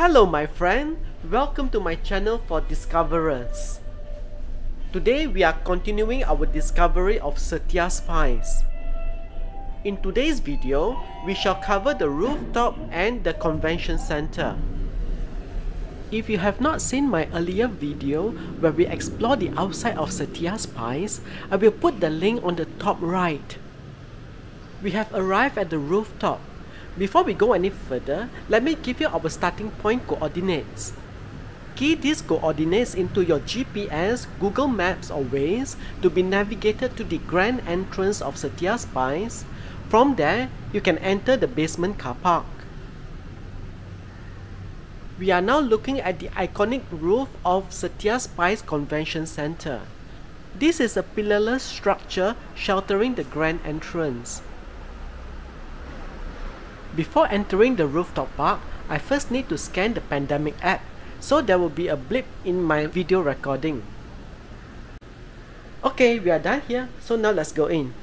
Hello my friend, welcome to my channel for discoverers. Today we are continuing our discovery of Setia Spice. In today's video, we shall cover the rooftop and the convention center. If you have not seen my earlier video where we explore the outside of Setia Spice, I will put the link on the top right. We have arrived at the rooftop. Before we go any further, let me give you our starting point coordinates. Key these coordinates into your GPS, Google Maps or Waze to be navigated to the grand entrance of Setia Spice. From there, you can enter the basement car park. We are now looking at the iconic roof of Setia Spice Convention Center. This is a pillarless structure sheltering the grand entrance. Before entering the rooftop park, I first need to scan the pandemic app, so there will be a blip in my video recording. Okay, we are done here, so now let's go in.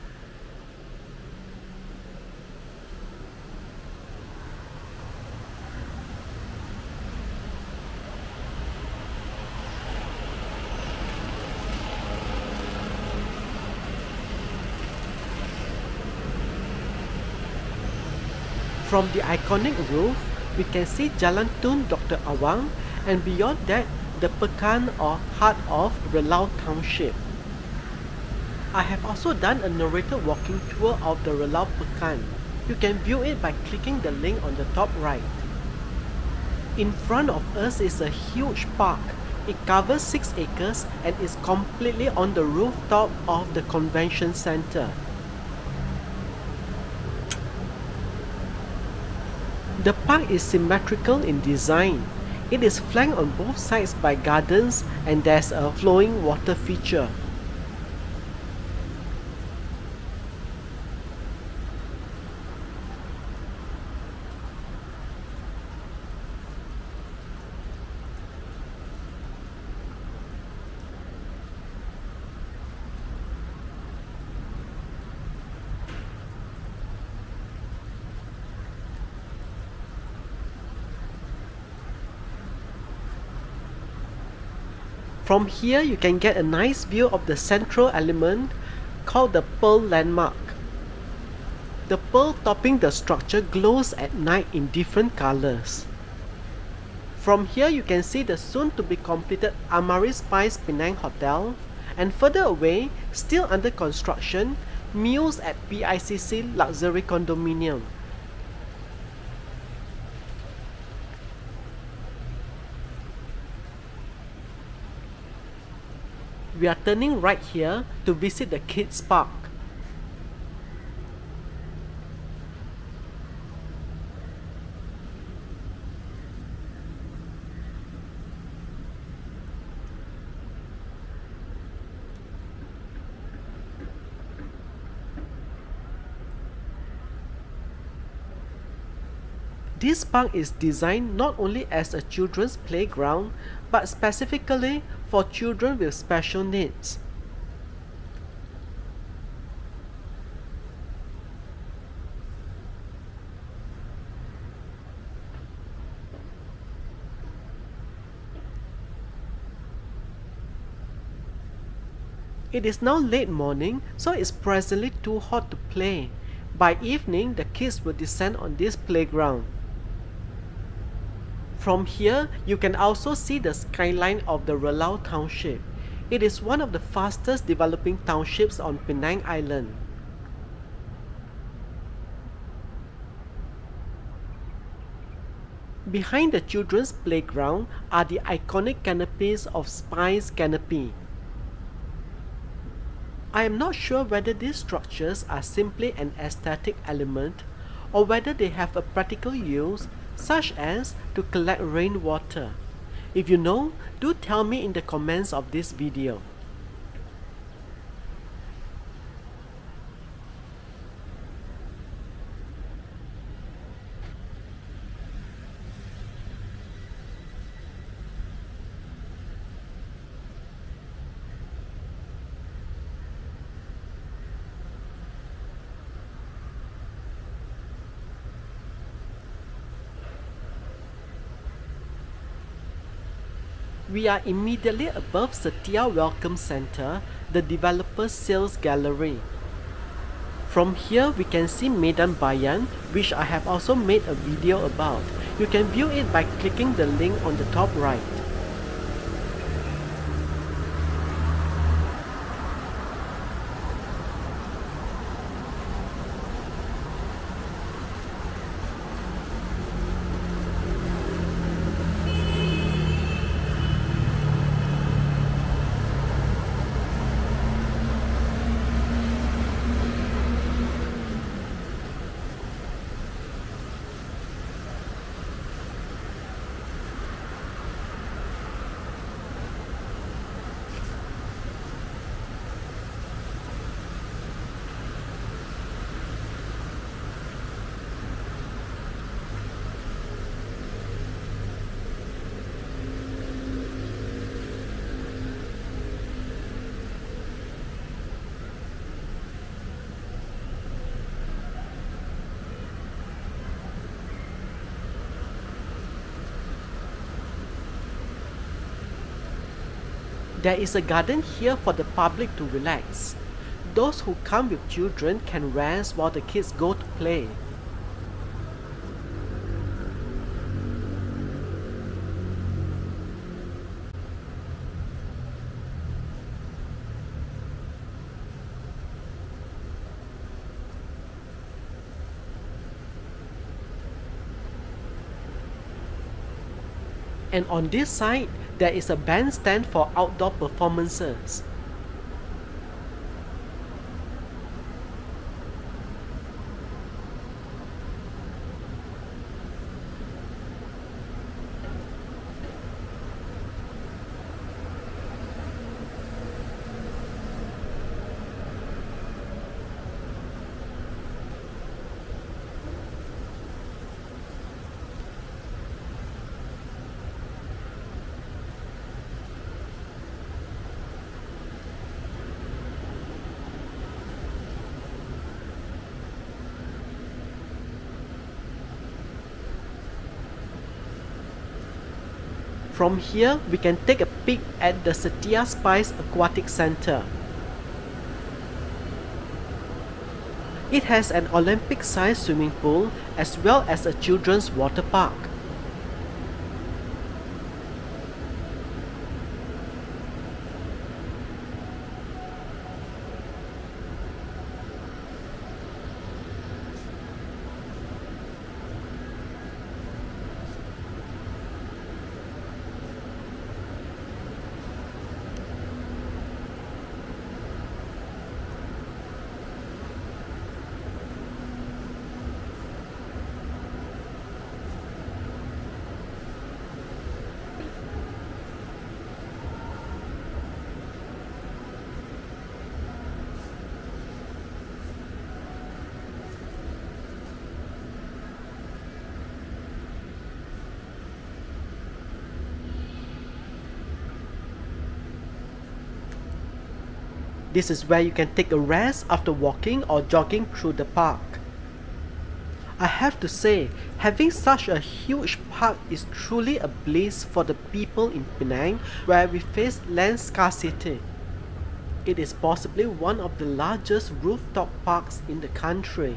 From the iconic roof, we can see Jalan Tun Dr. Awang and beyond that, the Pekan or heart of Relau Township. I have also done a narrated walking tour of the Relau Pekan. You can view it by clicking the link on the top right. In front of us is a huge park. It covers 6 acres and is completely on the rooftop of the convention center. The park is symmetrical in design. It is flanked on both sides by gardens and there's a flowing water feature. From here you can get a nice view of the central element called the pearl landmark. The pearl topping the structure glows at night in different colors. From here you can see the soon to be completed Amari Spice Penang Hotel and further away, still under construction, Mews at PICC Luxury Condominium. We are turning right here to visit the kids park. This park is designed not only as a children's playground but specifically for children with special needs. It is now late morning, so it's presently too hot to play. By evening, the kids will descend on this playground. From here, you can also see the skyline of the Relau Township. It is one of the fastest developing townships on Penang Island. Behind the children's playground are the iconic canopies of Spice Canopy. I am not sure whether these structures are simply an aesthetic element or whether they have a practical use such as to collect rainwater. If you know, do tell me in the comments of this video. We are immediately above Setia Welcome Center, the developer sales gallery. From here we can see Medan Bayan which I have also made a video about. You can view it by clicking the link on the top right. There is a garden here for the public to relax. Those who come with children can rest while the kids go to play. And on this side, there is a bandstand for outdoor performances. From here, we can take a peek at the Setia Spice Aquatic Center. It has an Olympic-sized swimming pool as well as a children's water park. This is where you can take a rest after walking or jogging through the park. I have to say, having such a huge park is truly a bliss for the people in Penang where we face land scarcity. It is possibly one of the largest rooftop parks in the country.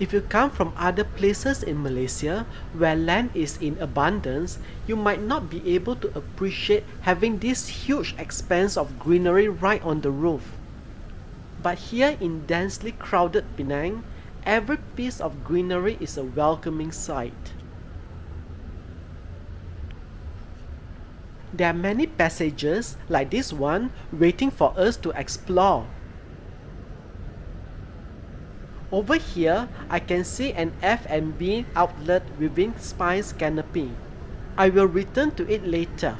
If you come from other places in Malaysia where land is in abundance, you might not be able to appreciate having this huge expanse of greenery right on the roof. But here in densely crowded Penang, every piece of greenery is a welcoming sight. There are many passages like this one waiting for us to explore. Over here, I can see an F&B outlet within Spice Canopy. I will return to it later.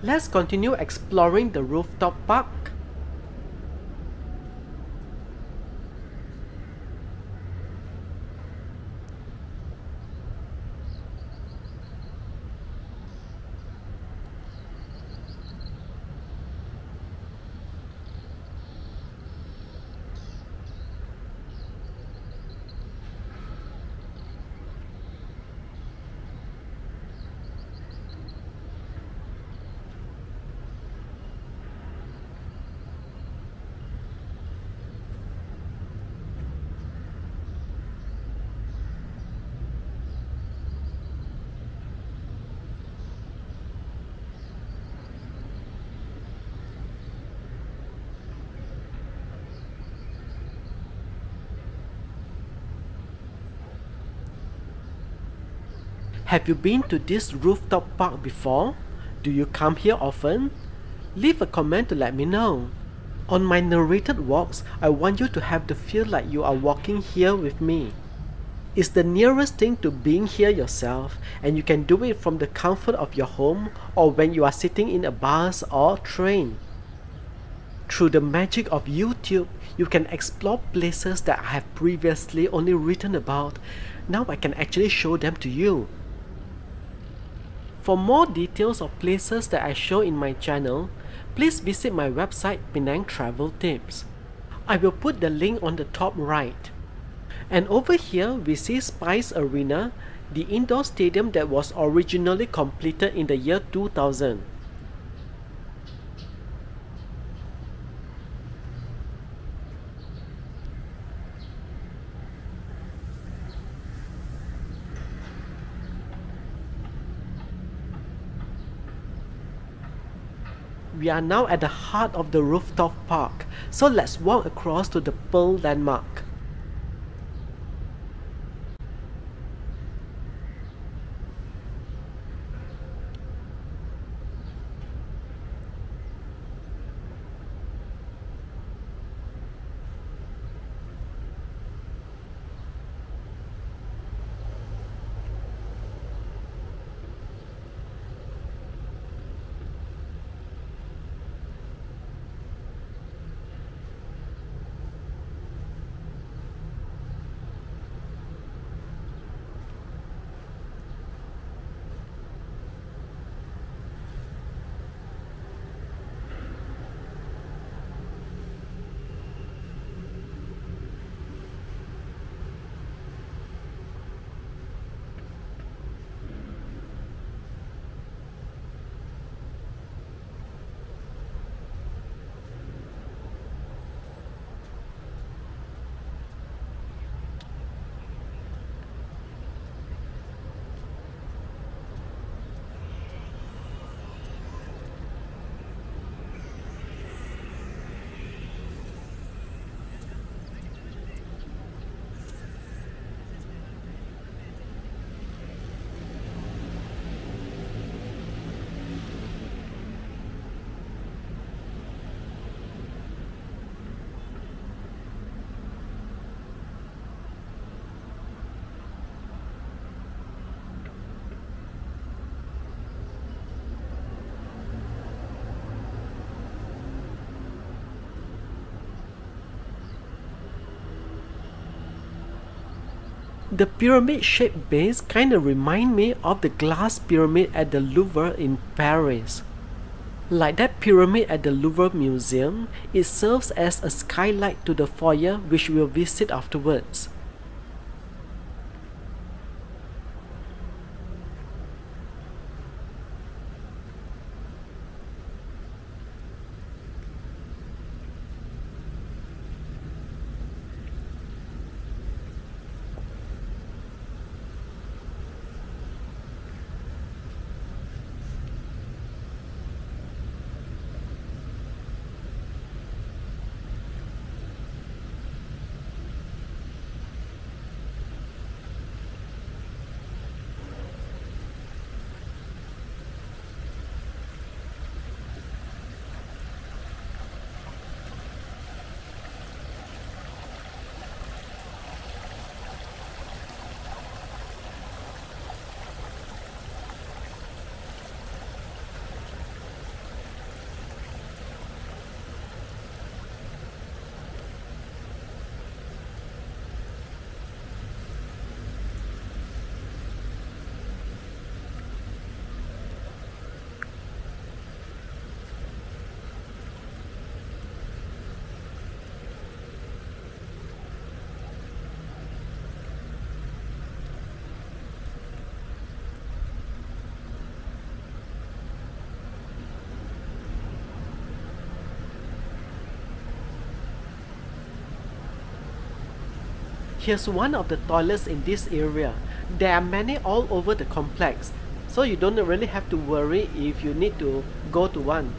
Let's continue exploring the rooftop park Have you been to this rooftop park before? Do you come here often? Leave a comment to let me know. On my narrated walks, I want you to have the feel like you are walking here with me. It's the nearest thing to being here yourself, and you can do it from the comfort of your home or when you are sitting in a bus or train. Through the magic of YouTube, you can explore places that I have previously only written about. Now I can actually show them to you. For more details of places that I show in my channel, please visit my website Penang Travel Tips. I will put the link on the top right. And over here we see Spice Arena, the indoor stadium that was originally completed in the year 2000. We are now at the heart of the rooftop park, so let's walk across to the Pearl landmark. The pyramid-shaped base kinda remind me of the glass pyramid at the Louvre in Paris. Like that pyramid at the Louvre Museum, it serves as a skylight to the foyer which we'll visit afterwards. Here's one of the toilets in this area. There are many all over the complex, so you don't really have to worry if you need to go to one.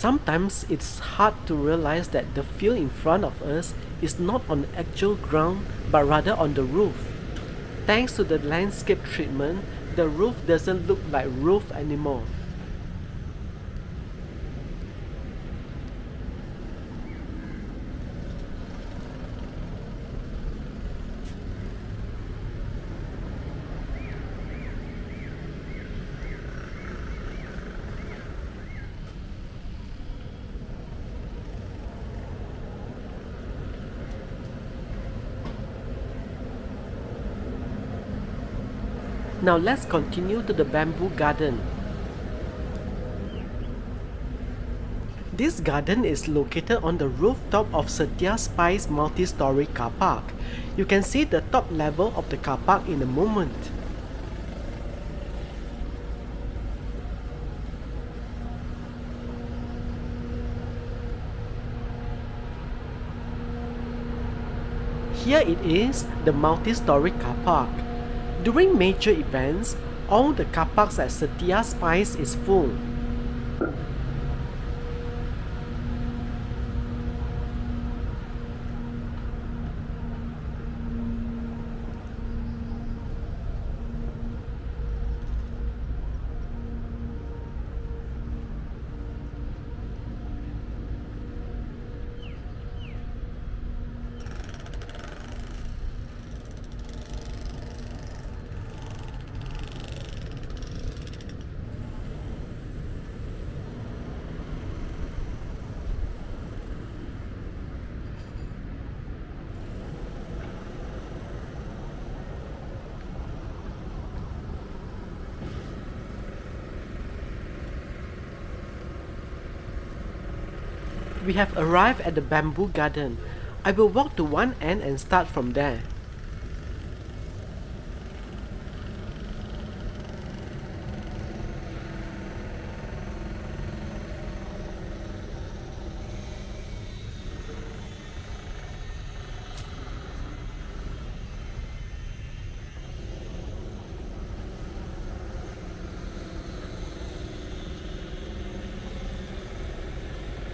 Sometimes it's hard to realize that the field in front of us is not on actual ground but rather on the roof. Thanks to the landscape treatment, the roof doesn't look like roof anymore. Now let's continue to the bamboo garden. This garden is located on the rooftop of Setia Spice multi-story car park. You can see the top level of the car park in a moment. Here it is, the multi-story car park. During major events, all the car parks at Setia Spice is full. Have arrived at the bamboo garden. I will walk to one end and start from there.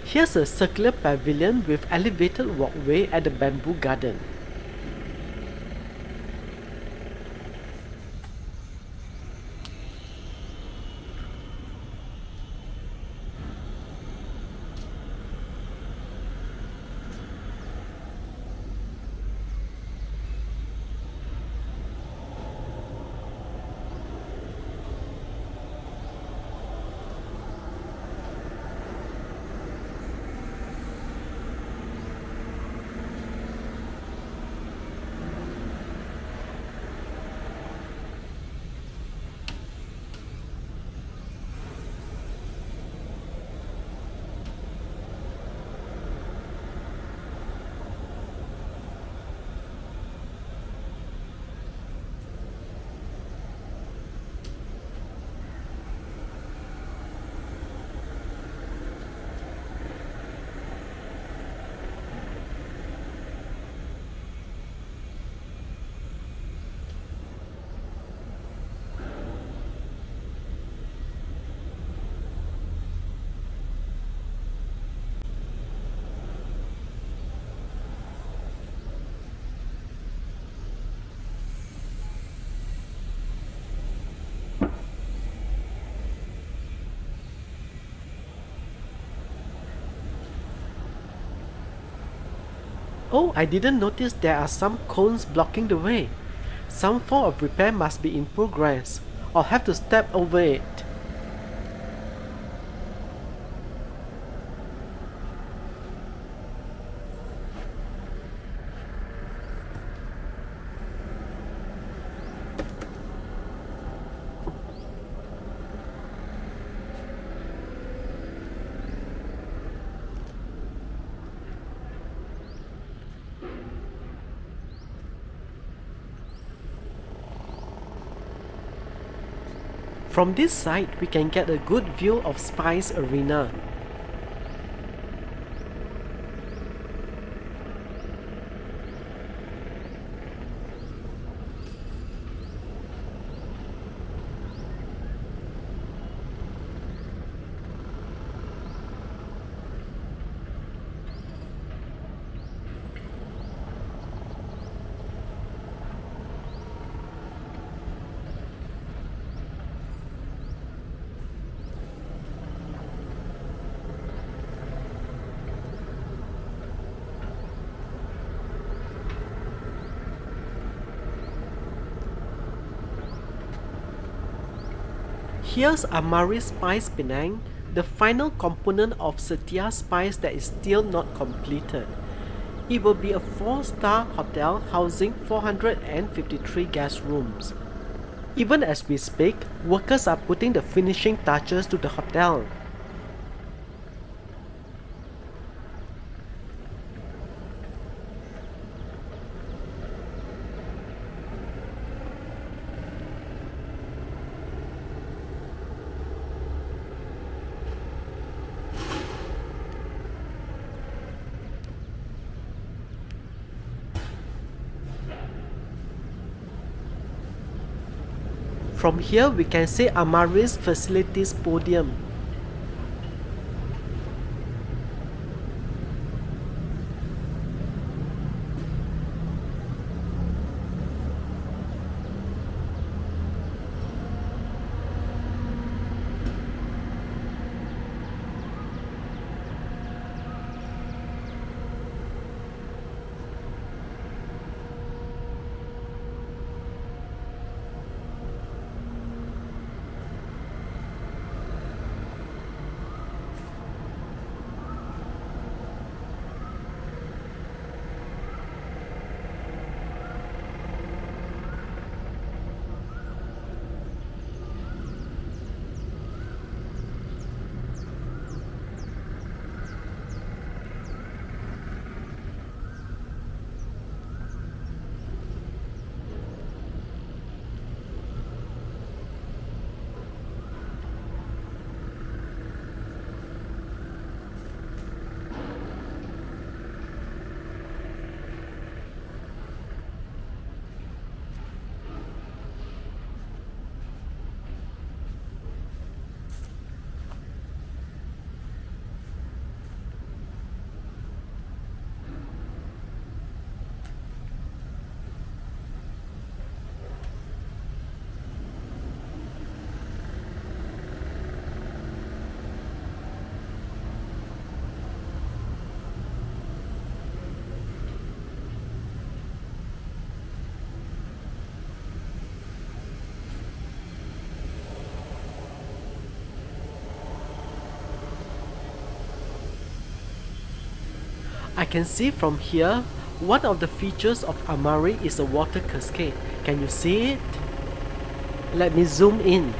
Here's a circular pavilion with elevated walkway at the bamboo garden. Oh, I didn't notice there are some cones blocking the way. Some form of repair must be in progress. I'll have to step over it. From this side, we can get a good view of Spice Arena. Here's Amari Spice Penang, the final component of Setia Spice that is still not completed. It will be a 4-star hotel housing 453 guest rooms. Even as we speak, workers are putting the finishing touches to the hotel. From here we can see Amari's facilities podium. I can see from here, one of the features of Amari is a water cascade. Can you see it? Let me zoom in.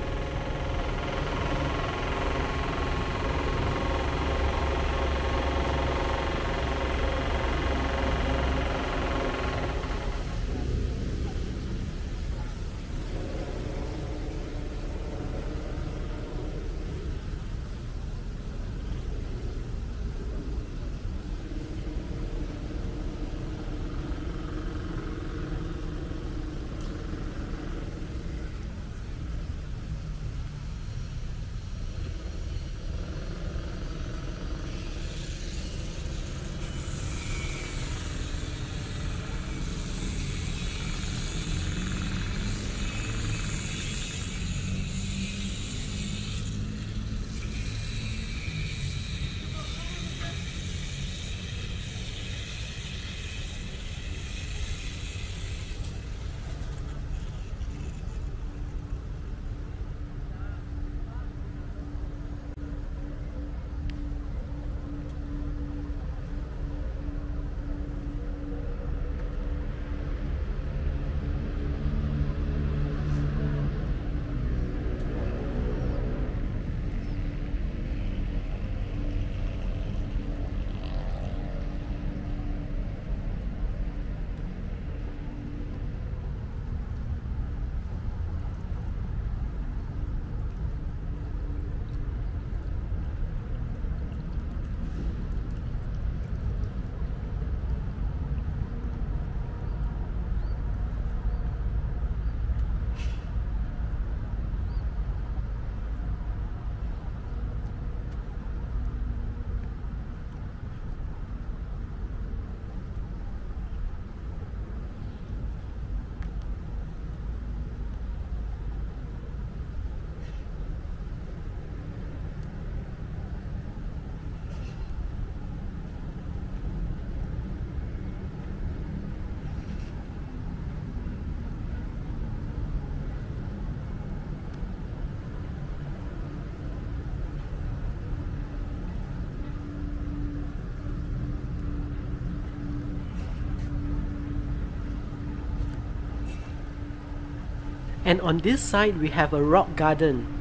And on this side we have a rock garden.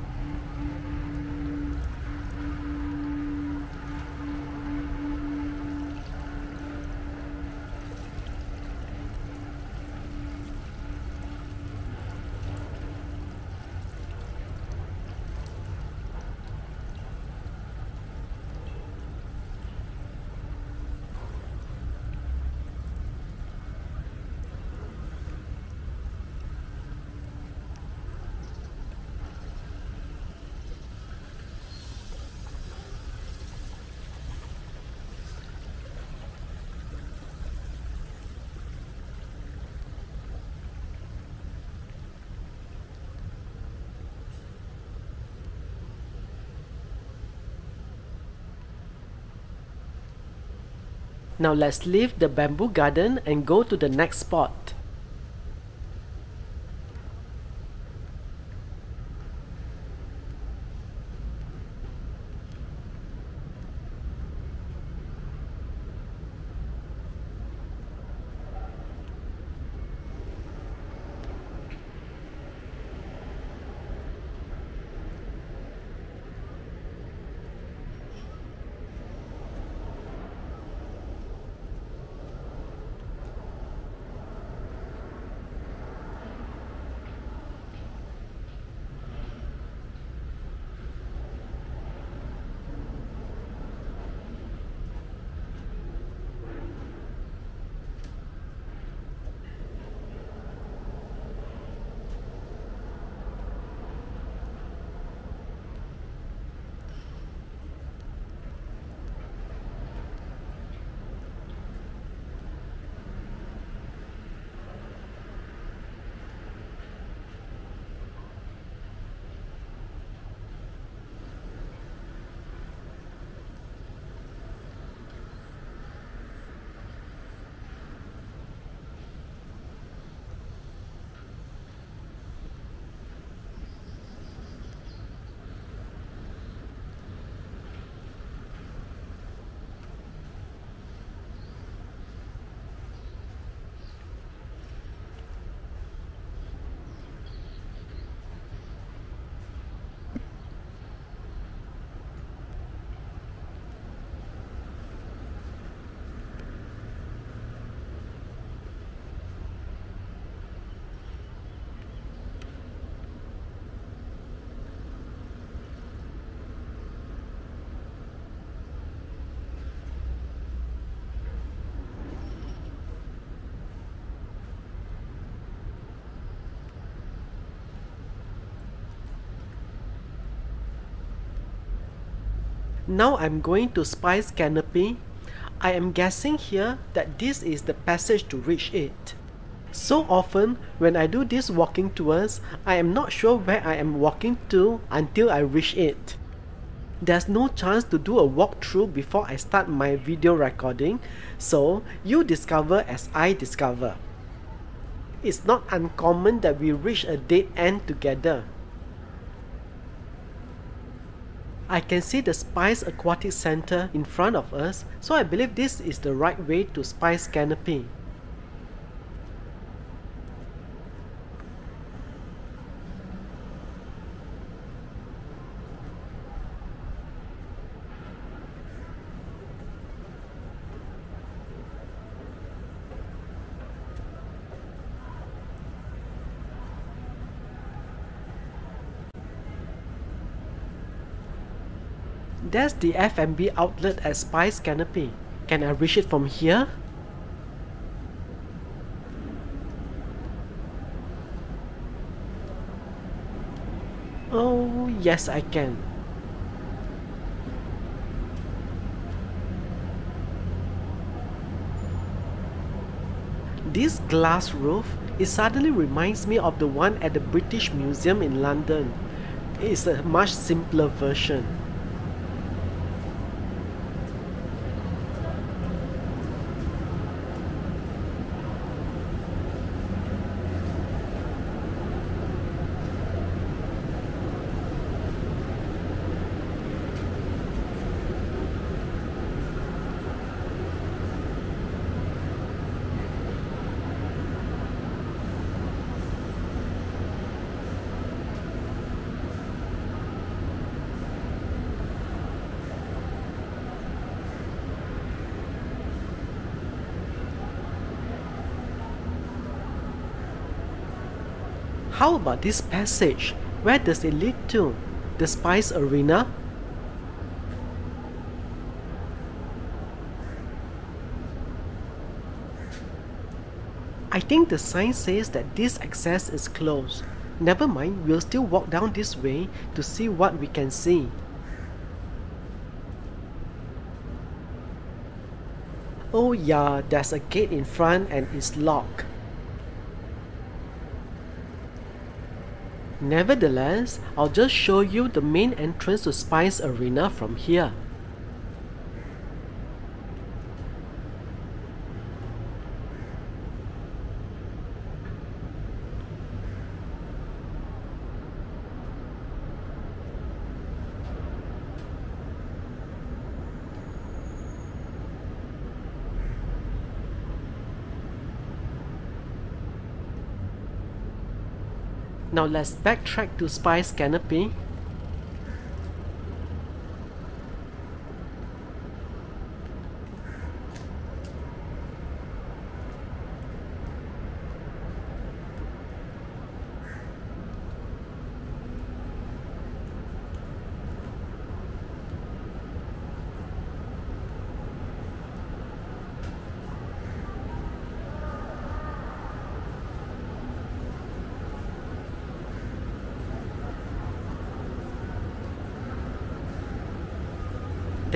Now let's leave the bamboo garden and go to the next spot. Now I'm going to Spice Canopy. I am guessing here that this is the passage to reach it. So often, when I do these walking tours, I am not sure where I am walking to until I reach it. There's no chance to do a walkthrough before I start my video recording, so you discover as I discover. It's not uncommon that we reach a dead end together. I can see the Spice Aquatic Center in front of us, so I believe this is the right way to Spice Canopy. That's the F&B outlet at Spice Canopy. Can I reach it from here? Oh, yes I can. This glass roof, it suddenly reminds me of the one at the British Museum in London. It's a much simpler version. How about this passage? Where does it lead to? The Spice Arena? I think the sign says that this access is closed. Never mind, we'll still walk down this way to see what we can see. Oh yeah, there's a gate in front and it's locked. Nevertheless, I'll just show you the main entrance to Spice Arena from here. Now let's backtrack to Spice Canopy.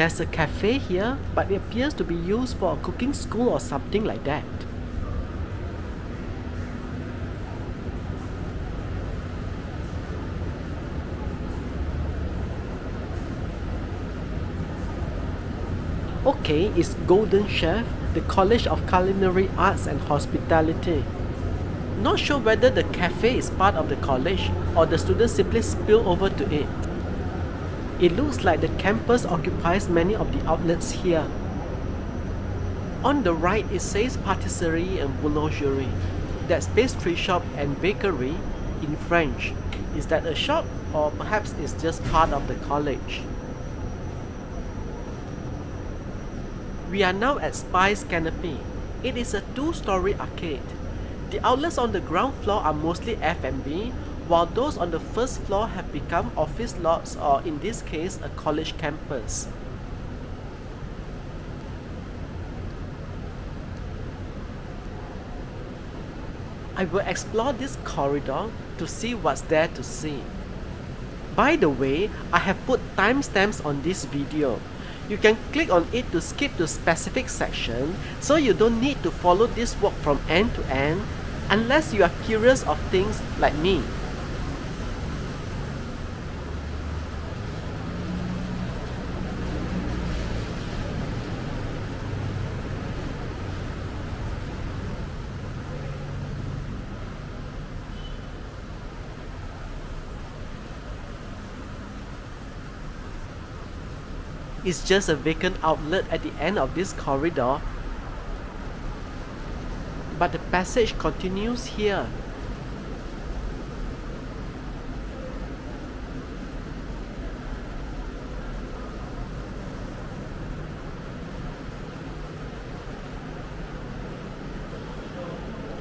There's a cafe here, but it appears to be used for a cooking school or something like that. Okay, it's Golden Chef, the College of Culinary Arts and Hospitality. Not sure whether the cafe is part of the college or the students simply spill over to it. It looks like the campus occupies many of the outlets here. On the right it says patisserie and boulangerie. That's pastry shop and bakery in French. Is that a shop or perhaps it's just part of the college? We are now at Spice Canopy. It is a two-story arcade. The outlets on the ground floor are mostly F&B, while those on the first floor have become office lots or in this case a college campus. I will explore this corridor to see what's there to see. By the way, I have put timestamps on this video. You can click on it to skip to specific section so you don't need to follow this walk from end to end unless you are curious of things like me. It's just a vacant outlet at the end of this corridor. But the passage continues here.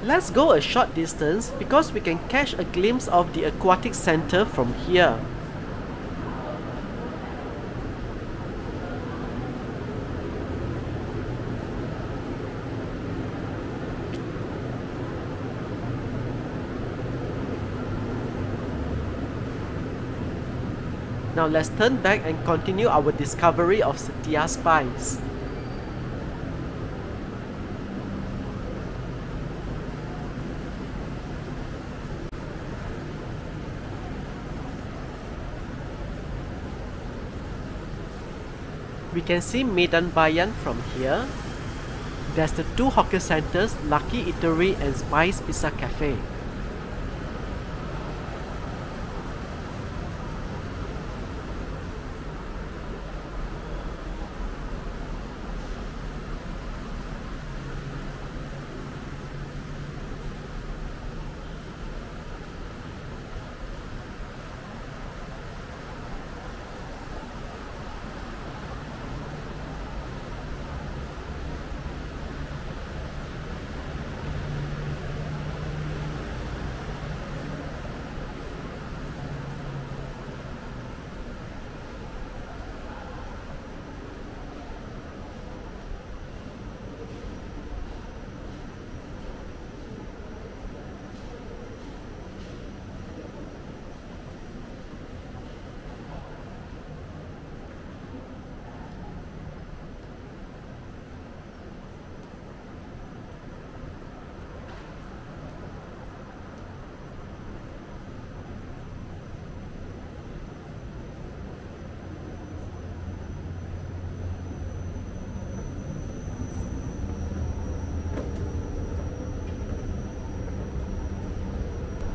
Let's go a short distance because we can catch a glimpse of the aquatic center from here. Now let's turn back and continue our discovery of Setia Spice. We can see Medan Bayan from here. There's the two hawker centers, Lucky Eatery and Spice Pizza Cafe.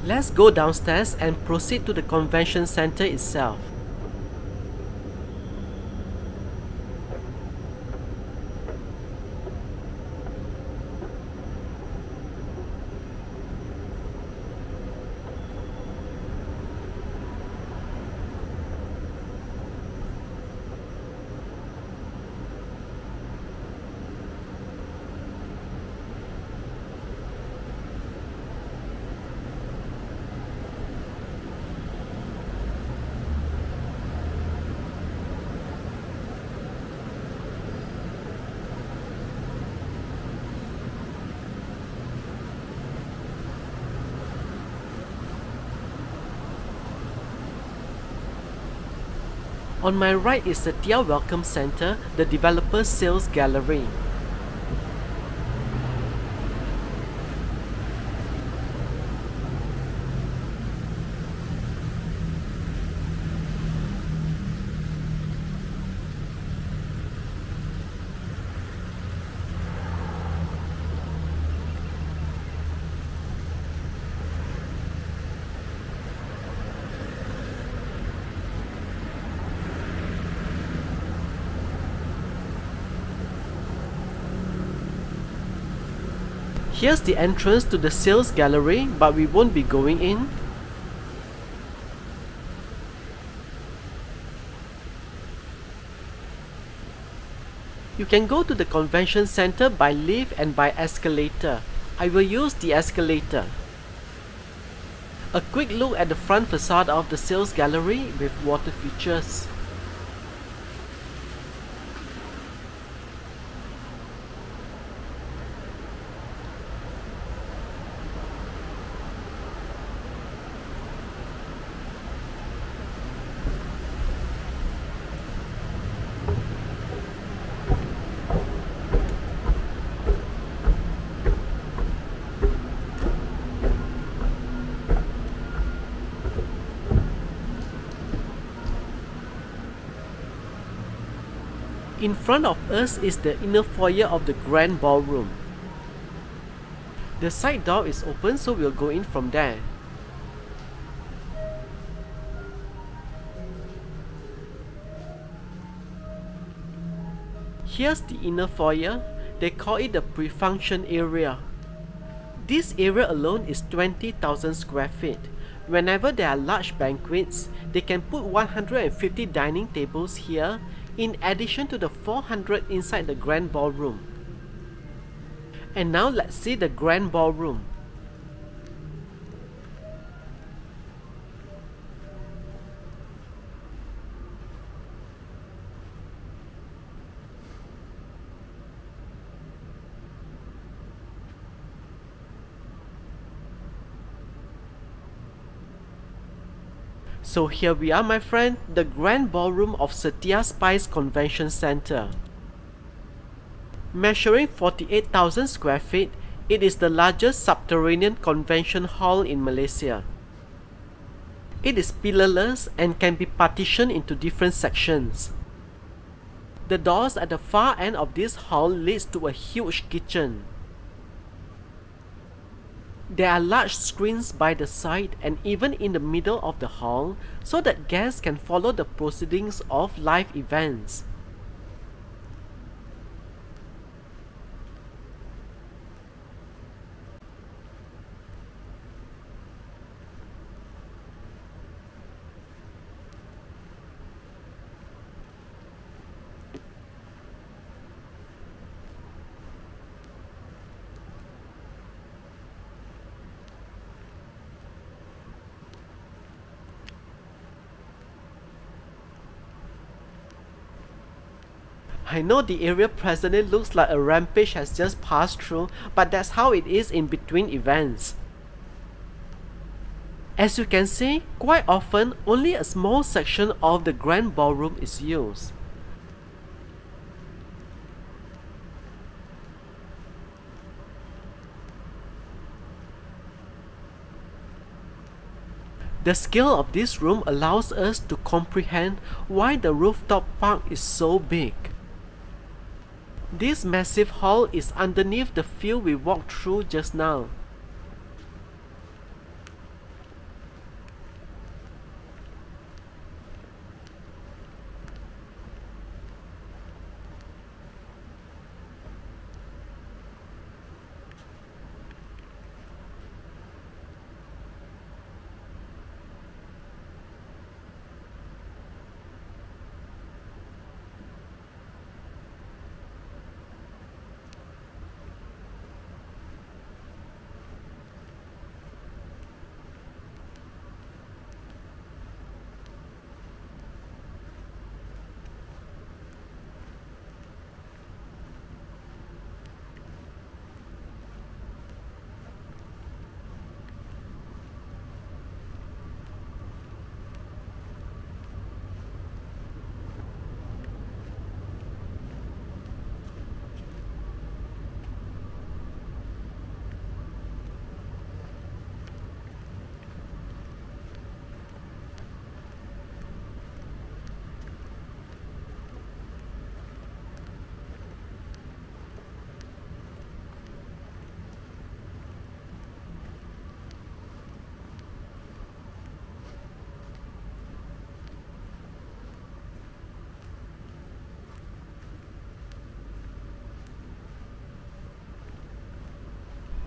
Let's go downstairs and proceed to the convention center itself. On my right is the Setia Welcome Center, the developer sales gallery. Here's the entrance to the sales gallery, but we won't be going in. You can go to the convention center by lift and by escalator. I will use the escalator. A quick look at the front facade of the sales gallery with water features. In front of us is the inner foyer of the grand ballroom. The side door is open so we'll go in from there. Here's the inner foyer. They call it the pre-function area. This area alone is 20,000 square feet. Whenever there are large banquets, they can put 150 dining tables here in addition to the 400 inside the grand ballroom. And now let's see the grand ballroom. So here we are my friend, the grand ballroom of Setia Spice Convention Center. Measuring 48,000 square feet, it is the largest subterranean convention hall in Malaysia. It is pillarless and can be partitioned into different sections. The doors at the far end of this hall leads to a huge kitchen. There are large screens by the side and even in the middle of the hall so that guests can follow the proceedings of live events. I know the area presently looks like a rampage has just passed through, but that's how it is in between events. As you can see, quite often only a small section of the grand ballroom is used. The scale of this room allows us to comprehend why the rooftop park is so big. This massive hall is underneath the field we walked through just now.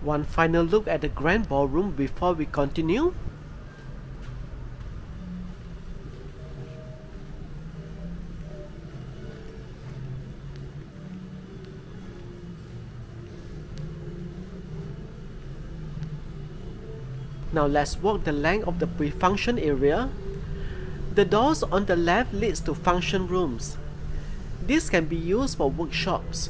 One final look at the grand ballroom before we continue? Now let's walk the length of the pre-function area. The doors on the left leads to function rooms. This can be used for workshops.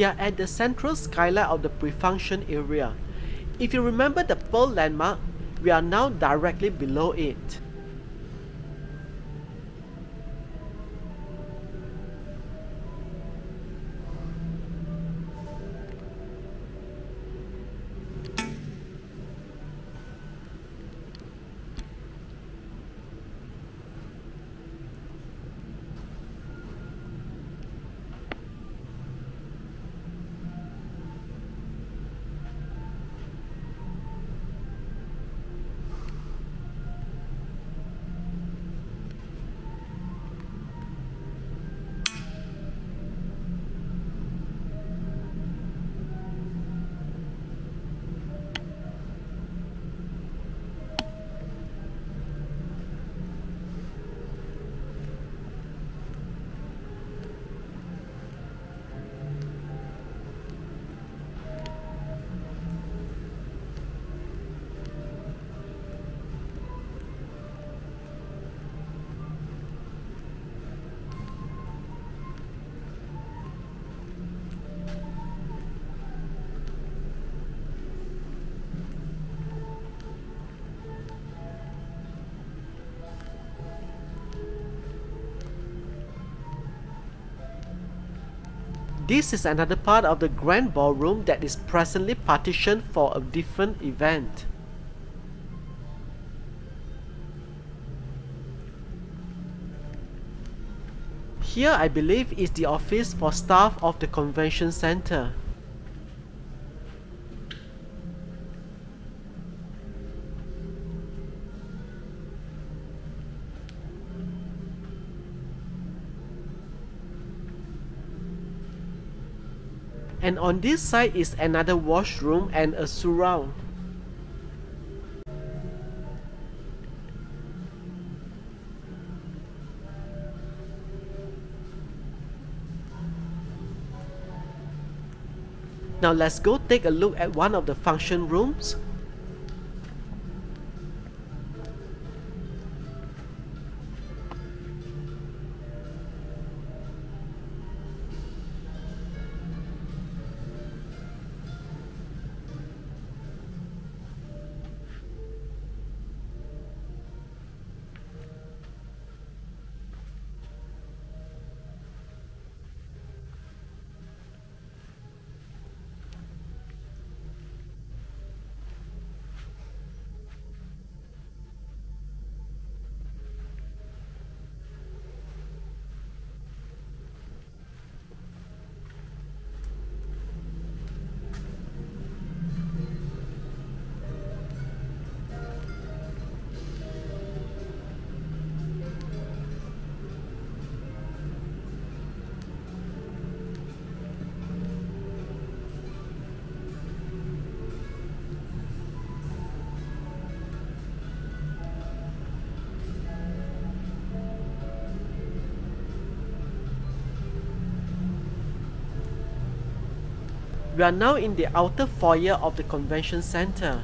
We are at the central skylight of the pre-function area. If you remember the Pearl landmark, we are now directly below it. This is another part of the grand ballroom that is presently partitioned for a different event. Here I believe is the office for staff of the convention center. And on this side is another washroom and a surau. Now let's go take a look at one of the function rooms. We are now in the outer foyer of the convention center.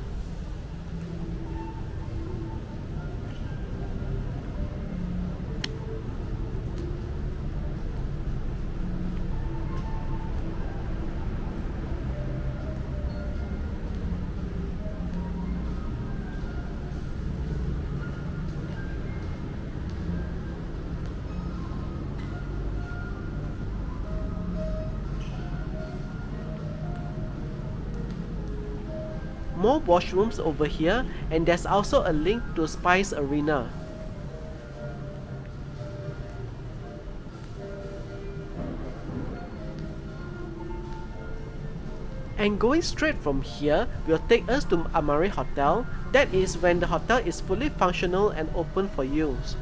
washrooms over here and there's also a link to Spice Arena. And going straight from here will take us to Amari Hotel, that is when the hotel is fully functional and open for use.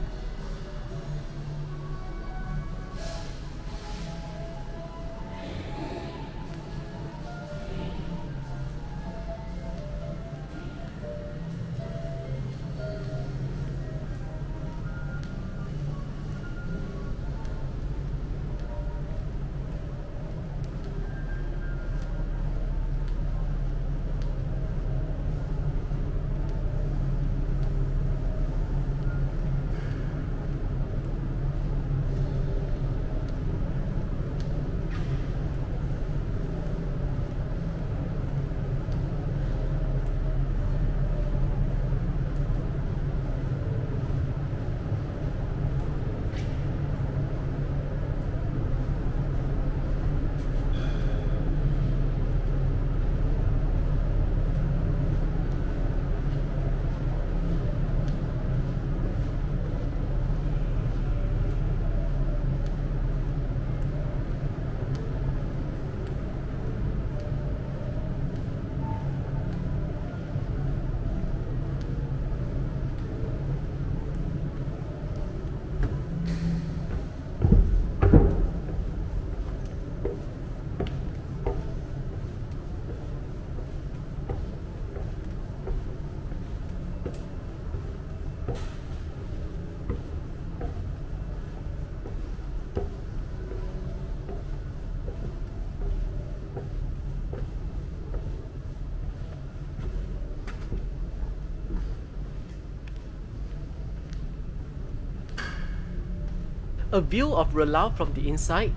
A view of Relau from the inside.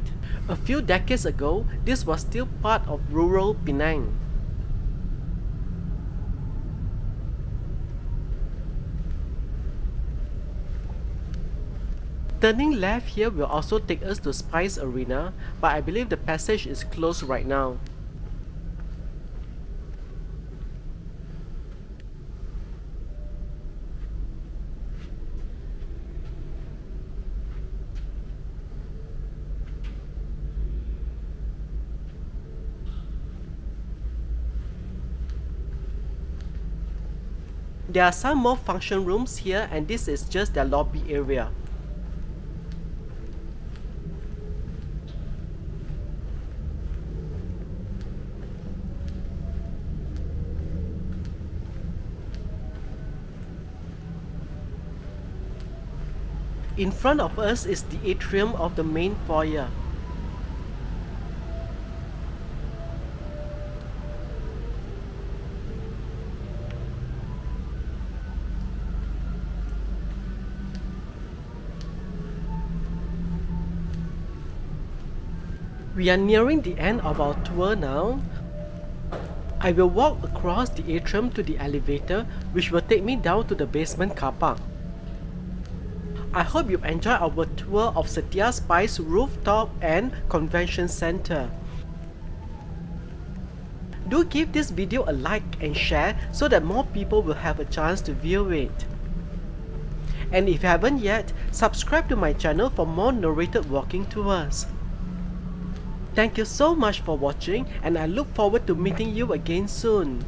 A few decades ago, this was still part of rural Penang. Turning left here will also take us to Spice Arena, but I believe the passage is closed right now. There are some more function rooms here and this is just their lobby area. In front of us is the atrium of the main foyer. We are nearing the end of our tour now. I will walk across the atrium to the elevator which will take me down to the basement car park. I hope you enjoyed our tour of Setia Spice Rooftop and Convention Center. Do give this video a like and share so that more people will have a chance to view it. And if you haven't yet, subscribe to my channel for more narrated walking tours. Thank you so much for watching and I look forward to meeting you again soon.